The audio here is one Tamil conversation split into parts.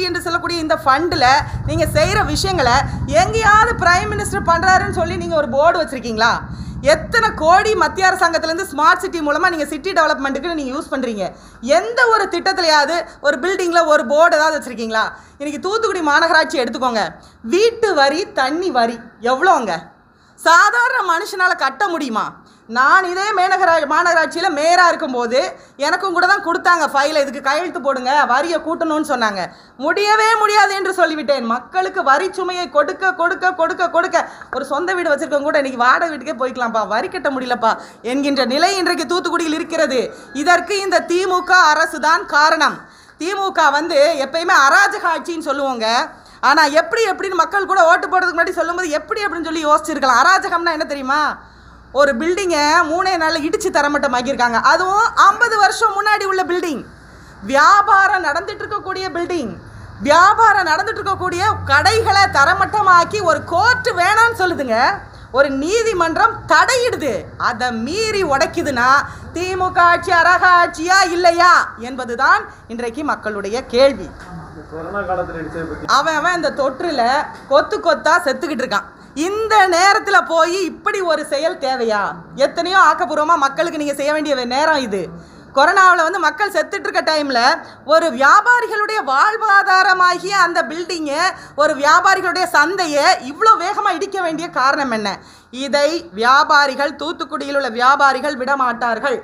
என்று சொல்லக்கூடிய இந்த ஃபண்டில் நீங்கள் செய்கிற விஷயங்களை எங்கேயாவது பிரைம் மினிஸ்டர் பண்ணுறாருன்னு சொல்லி நீங்கள் ஒரு போர்டு வச்சுருக்கீங்களா? எத்தனை கோடி மத்திய அரசாங்கத்திலேருந்து ஸ்மார்ட் சிட்டி மூலமாக நீங்கள் சிட்டி டெவலப்மெண்ட்டுக்கு நீங்கள் யூஸ் பண்ணுறீங்க எந்த ஒரு திட்டத்துலையாவது ஒரு பில்டிங்கில் ஒரு போர்டு ஏதாவது வச்சுருக்கீங்களா? இன்றைக்கி தூத்துக்குடி மாநகராட்சி எடுத்துக்கோங்க. வீட்டு வரி தண்ணி வரி எவ்வளோங்க சாதாரண மனுஷனால் கட்ட முடியுமா? நான் இதே மேனகரா மாநகராட்சியில் மேயராக இருக்கும்போது எனக்கும் கூட தான் கொடுத்தாங்க ஃபைலை இதுக்கு கையெழுத்து போடுங்க வரியை கூட்டணும்னு சொன்னாங்க. முடியவே முடியாது என்று சொல்லிவிட்டேன். மக்களுக்கு வரி சுமையை கொடுக்க கொடுக்க கொடுக்க கொடுக்க. ஒரு சொந்த வீடு வச்சிருக்கவங்க கூட இன்னைக்கு வாடகை வீட்டுக்கே போய்க்கலாம்ப்பா. வரி கட்ட முடியலப்பா என்கின்ற நிலை இன்றைக்கு தூத்துக்குடியில் இருக்கிறது. இதற்கு இந்த திமுக அரசு தான் காரணம். திமுக வந்து எப்பயுமே அராஜக ஆட்சின்னு சொல்லுவோங்க. ஆனால் எப்படி எப்படின்னு மக்கள் கூட ஓட்டு போடுறதுக்கு முன்னாடி சொல்லும்போது எப்படி அப்படின்னு சொல்லி யோசிச்சிருக்கலாம். அராஜகம்னா என்ன தெரியுமா? ஒரு பில்டிங்கை மூணே நாளில் இடித்து தரமட்டமாக்கியிருக்காங்க. அதுவும் ஐம்பது வருஷம் முன்னாடி உள்ள பில்டிங் வியாபாரம் நடந்துட்டு இருக்கக்கூடிய பில்டிங் வியாபாரம் நடந்துட்டு இருக்கக்கூடிய கடைகளை தரமட்டமாக்கி ஒரு கோர்ட் வேணாம்னு சொல்லுதுங்க. ஒரு நீதிமன்றம் தடையிடுது. அதை மீறி உடைக்குதுன்னா திமுக ஆட்சி அரக ஆட்சியா இல்லையா என்பதுதான் இன்றைக்கு மக்களுடைய கேள்வி. அவன் அவன் இந்த தொற்றுல கொத்து கொத்தா செத்துக்கிட்டு இருக்கான். இந்த நேரத்தில் போய் இப்படி ஒரு செயல் தேவையா? எத்தனையோ ஆக்கப்பூர்வமாக மக்களுக்கு நீங்கள் செய்ய வேண்டிய நேரம் இது. கொரோனாவில் வந்து மக்கள் செத்துட்டு இருக்க டைமில் ஒரு வியாபாரிகளுடைய வாழ்வாதாரமாகிய அந்த பில்டிங்கை ஒரு வியாபாரிகளுடைய சந்தையை இவ்வளோ வேகமாக இடிக்க வேண்டிய காரணம் என்ன? இதை வியாபாரிகள் தூத்துக்குடியில் உள்ள வியாபாரிகள் விடமாட்டார்கள்.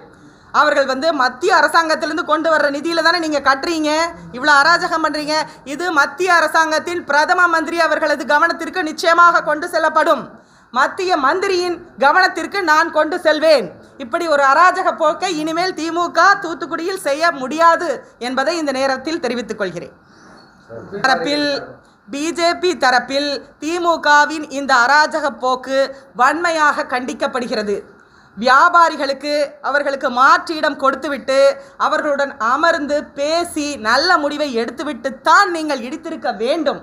அவர்கள் வந்து மத்திய அரசாங்கத்திலிருந்து கொண்டு வர்ற நிதியில தானே நீங்க கட்டுறீங்க? இவ்வளோ அராஜகம் பண்றீங்க. இது மத்திய அரசாங்கத்தின் பிரதம மந்திரி அவர்களது கவனத்திற்கு நிச்சயமாக கொண்டு செல்லப்படும். மத்திய மந்திரியின் கவனத்திற்கு நான் கொண்டு செல்வேன். இப்படி ஒரு அராஜக போக்கை இனிமேல் திமுக தூத்துக்குடியில் செய்ய முடியாது என்பதை இந்த நேரத்தில் தெரிவித்துக் கொள்கிறேன். தரப்பில் பிஜேபி தரப்பில் திமுகவின் இந்த அராஜக போக்கு வன்மையாக கண்டிக்கப்படுகிறது. வியாபாரிகளுக்கு அவர்களுக்கு மாற்றிடம் கொடுத்துவிட்டு அவர்களுடன் அமர்ந்து பேசி நல்ல முடிவை எடுத்துவிட்டு தான் நீங்கள் இடித்திருக்க வேண்டும்.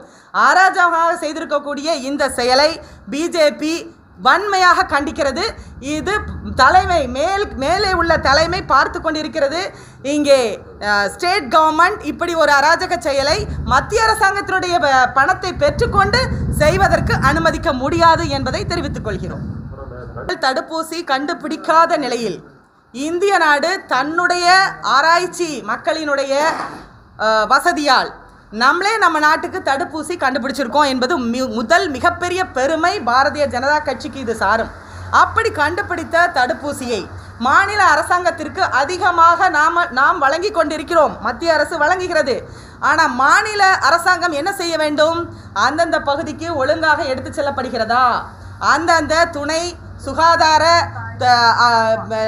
அராஜகமாக செய்திருக்கக்கூடிய இந்த செயலை பிஜேபி வன்மையாக கண்டிக்கிறது. இது தலைமை மேல் மேலே உள்ள தலைமை பார்த்து கொண்டிருக்கிறது. இங்கே ஸ்டேட் கவர்மெண்ட் இப்படி ஒரு அராஜக செயலை மத்திய அரசாங்கத்தினுடைய பணத்தை பெற்றுக்கொண்டு செய்வதற்கு அனுமதிக்க முடியாது என்பதை தெரிவித்துக் கொள்கிறோம். தடுப்பூசி கண்டுபிடிக்காத நிலையில் இந்திய நாடு தன்னுடைய ஆராய்ச்சி மக்களினுடைய வசதியால் நம்மளே நம்ம நாட்டுக்கு தடுப்பூசி கண்டுபிடிச்சிருக்கோம் என்பது மி- முதல் மிகப்பெரிய பெருமை பாரதிய ஜனதா கட்சிக்கு இது சாரும். அப்படி கண்டுபிடித்த தடுப்பூசியை மாநில அரசாங்கத்திற்கு அதிகமாக நாம் நாம் வழங்கி கொண்டிருக்கிறோம். மத்திய அரசு வழங்குகிறது. ஆனால் மாநில அரசாங்கம் என்ன செய்ய வேண்டும்? அந்தந்த பகுதிக்கு ஒழுங்காக எடுத்து செல்லப்படுகிறதா? அந்தந்த துணை சுகாதார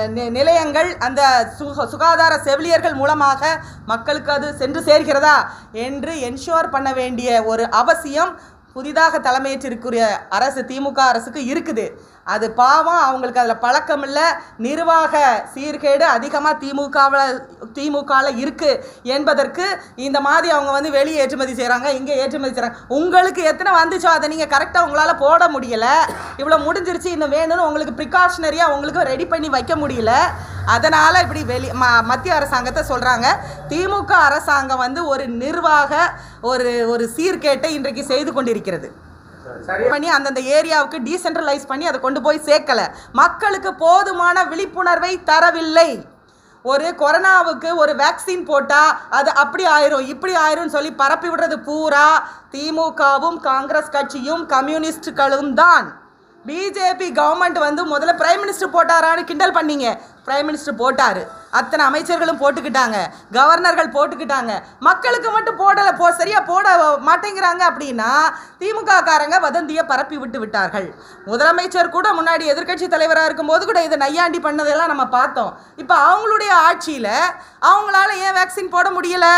நி- நிலையங்கள் அந்த சுகாதார செவிலியர்கள் மூலமாக மக்களுக்கு அது சென்று சேர்கிறதா? என்று என்ஷோர் பண்ண வேண்டிய ஒரு அவசியம் புதிதாக தலைமையேற்றிருக்கிற அரசு திமுக அரசுக்கு இருக்குது. அது பாவம் அவங்களுக்கு அதில் பழக்கம் இல்லை. நிர்வாக சீர்கேடு அதிகமாக திமுகவில் திமுகவில் இருக்குது என்பதற்கு இந்த மாதிரி அவங்க வந்து வெளியே ஏற்றுமதி செய்கிறாங்க இங்கே ஏற்றுமதி செய்கிறாங்க உங்களுக்கு எத்தனை வந்துச்சோ அதை நீங்கள் கரெக்டாக உங்களால் போட முடியலை. இவ்வளோ முடிஞ்சிருச்சு இன்னும் வேணும்னு உங்களுக்கு ப்ரிகாஷனரியாக உங்களுக்கு ரெடி பண்ணி வைக்க முடியல. அதனால் இப்படி வெளி ம மத்திய அரசாங்கத்தை சொல்கிறாங்க திமுக அரசாங்கம் வந்து ஒரு நிர்வாக ஒரு ஒரு சீர்கேட்டை இன்றைக்கு செய்து கொண்டிருக்கிறது. பண்ணி அந்தந்த ஏரியாவுக்கு டீசென்ட்ரலைஸ் பண்ணி அதை கொண்டு போய் சேர்க்கல. மக்களுக்கு போதுமான விழிப்புணர்வை தரவில்லை. ஒரு கொரோனாவுக்கு ஒரு வேக்சின் போட்டால் அது அப்படி ஆயிரும் இப்படி ஆயிரும்னு சொல்லி பரப்பி விடுறது பூரா திமுகவும் காங்கிரஸ் கட்சியும் கம்யூனிஸ்டுகளும் தான். பிஜேபி கவர்மெண்ட் வந்து முதல்ல பிரைம் மினிஸ்டர் போட்டாரான்னு கிண்டல் பண்ணீங்க. பிரைம் மினிஸ்டர் போட்டார். அத்தனை அமைச்சர்களும் போட்டுக்கிட்டாங்க. கவர்னர்கள் போட்டுக்கிட்டாங்க. மக்களுக்கு மட்டும் போடலை போ சரியாக போட மாட்டேங்கிறாங்க அப்படின்னா திமுக காரங்க வதந்தியை பரப்பி விட்டு விட்டார்கள். முதலமைச்சர் கூட முன்னாடி எதிர்க்கட்சி தலைவராக இருக்கும்போது கூட இதை நையாண்டி பண்ணதெல்லாம் நம்ம பார்த்தோம். இப்போ அவங்களுடைய ஆட்சியில் அவங்களால ஏன் வேக்சின் போட முடியலை?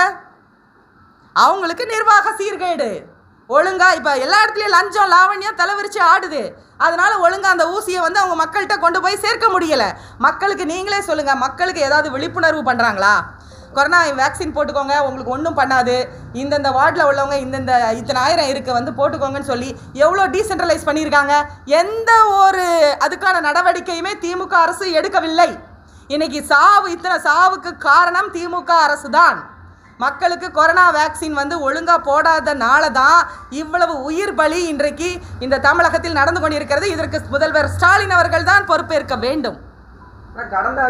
அவங்களுக்கு நிர்வாக சீர்கேடு. ஒழுங்கா இப்போ எல்லா இடத்துலையும் லஞ்சம் லாவண்யம் தலைவிரிச்சு ஆடுது. அதனால ஒழுங்கா அந்த ஊசியை வந்து அவங்க மக்கள்கிட்ட கொண்டு போய் சேர்க்க முடியலை. மக்களுக்கு நீங்களே சொல்லுங்க மக்களுக்கு ஏதாவது விழிப்புணர்வு பண்ணுறாங்களா கொரோனா வேக்சின் போட்டுக்கோங்க உங்களுக்கு ஒன்றும் பண்ணாது. இந்தந்த வார்டில் உள்ளவங்க இந்தந்த இத்தனை ஆயிரம் இருக்குது வந்து போட்டுக்கோங்கன்னு சொல்லி எவ்வளோ டீசென்ட்ரலைஸ் பண்ணியிருக்காங்க? எந்த ஒரு அதுக்கான நடவடிக்கையுமே திமுக அரசு எடுக்கவில்லை. இன்னைக்கு சாவு இத்தனை சாவுக்கு காரணம் திமுக அரசு தான் மக்களுக்கு கொரோனா வேக்சின் வந்து ஒழுங்காக போடாதனால தான் இவ்வளவு உயிர் பலி இன்றைக்கு இந்த தமிழகத்தில் நடந்து கொண்டிருக்கிறது. இதற்கு முதல்வர் ஸ்டாலின் அவர்கள் தான் பொறுப்பேற்க வேண்டும். கடந்த